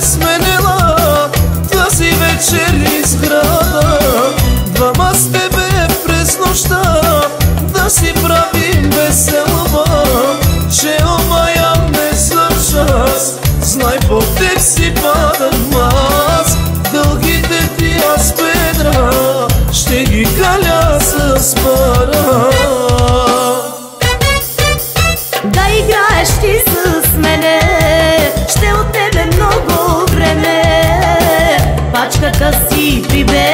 Сексика, че е сменила тази вечер изграда. Двама с тебе през нощта. Да си правим веселба Че омаяме за час, знай по теб си падам аз. Дългите ти аз бедра, ще ги каля с пара. Да играеш ти с мене Пачката си прибери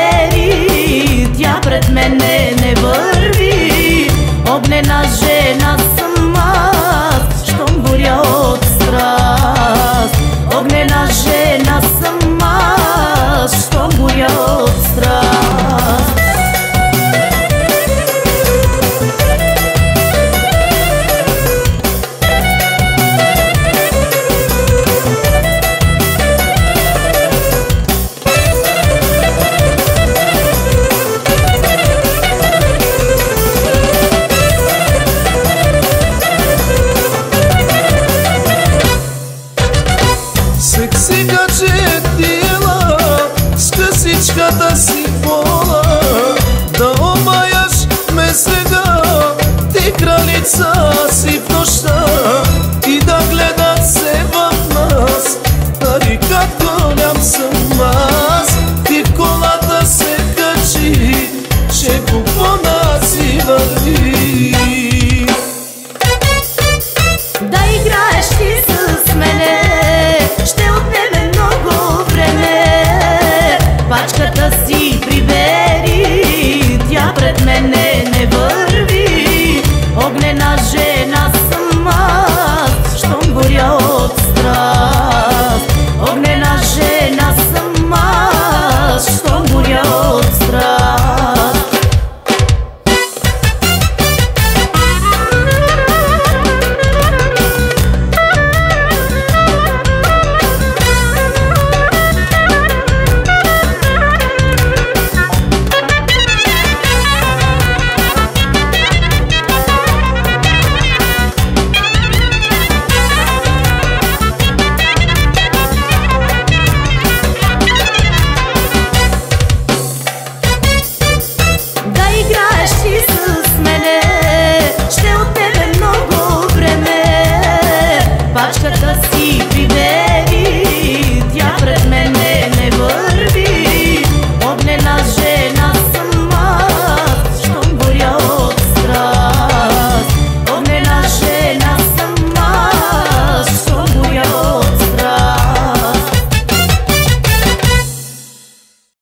si ka qëtë djela S'kësi qka ta Пачката си прибери, тя пред мене.